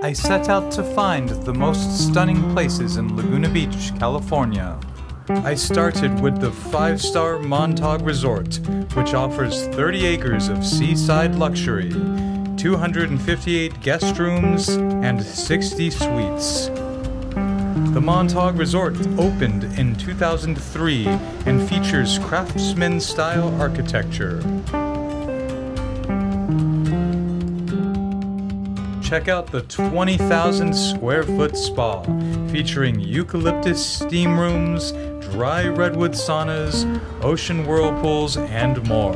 I set out to find the most stunning places in Laguna Beach, California. I started with the five star Montage Resort, which offers 30 acres of seaside luxury, 258 guest rooms, and 60 suites. The Montage Resort opened in 2003 and features craftsman style architecture. Check out the 20,000 square foot spa featuring eucalyptus steam rooms, dry redwood saunas, ocean whirlpools, and more.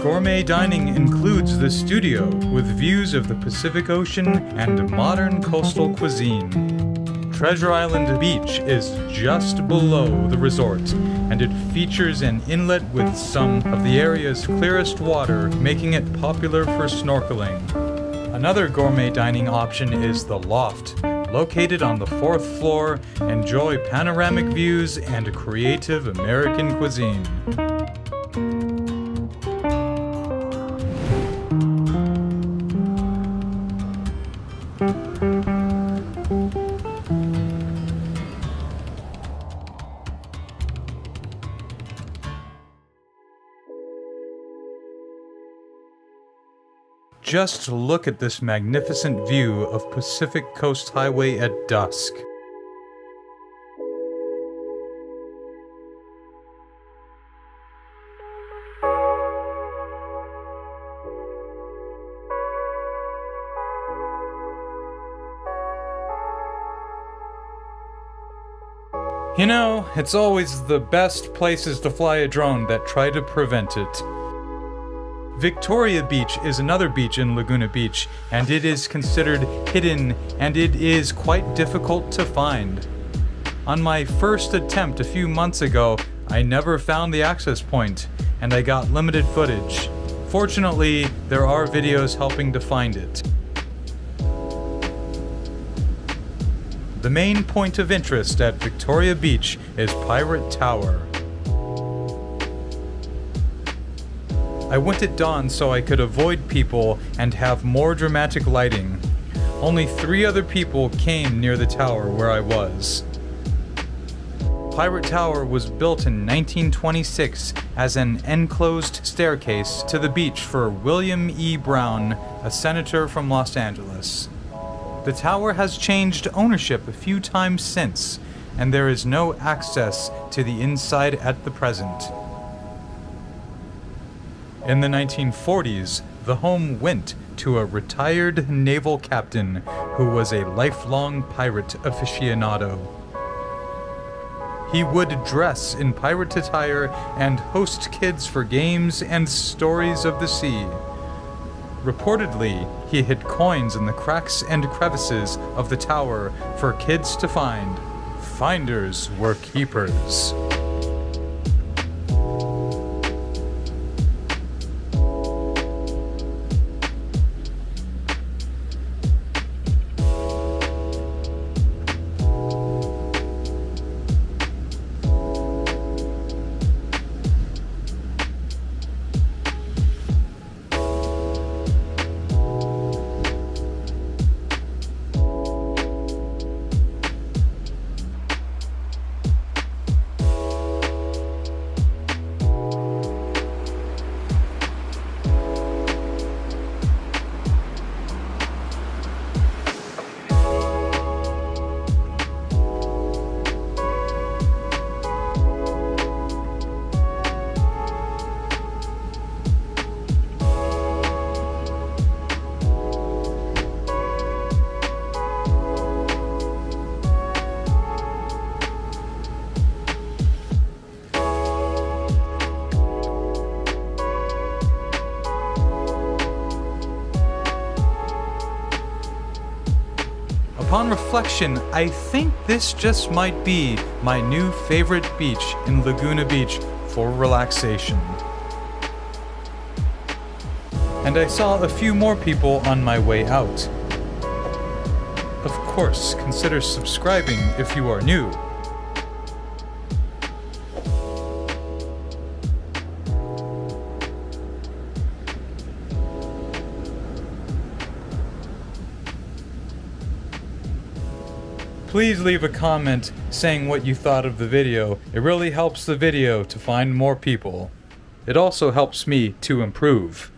Gourmet dining includes the studio with views of the Pacific Ocean and modern coastal cuisine. Treasure Island Beach is just below the resort, and it features an inlet with some of the area's clearest water, making it popular for snorkeling. Another gourmet dining option is the Loft. Located on the fourth floor, enjoy panoramic views and creative American cuisine. Just look at this magnificent view of Pacific Coast Highway at dusk. You know, it's always the best places to fly a drone that try to prevent it. Victoria Beach is another beach in Laguna Beach, and it is considered hidden and it is quite difficult to find. On my first attempt a few months ago, I never found the access point, and I got limited footage. Fortunately, there are videos helping to find it. The main point of interest at Victoria Beach is Pirate Tower. I went at dawn so I could avoid people and have more dramatic lighting. Only three other people came near the tower where I was. Pirate Tower was built in 1926 as an enclosed staircase to the beach for William E. Brown, a senator from Los Angeles. The tower has changed ownership a few times since, and there is no access to the inside at the present. In the 1940s, the home went to a retired naval captain who was a lifelong pirate aficionado. He would dress in pirate attire and host kids for games and stories of the sea. Reportedly, he hid coins in the cracks and crevices of the tower for kids to find. Finders were keepers. Upon reflection, I think this just might be my new favorite beach in Laguna Beach for relaxation. And I saw a few more people on my way out. Of course, consider subscribing if you are new. Please leave a comment saying what you thought of the video. It really helps the video to find more people. It also helps me to improve.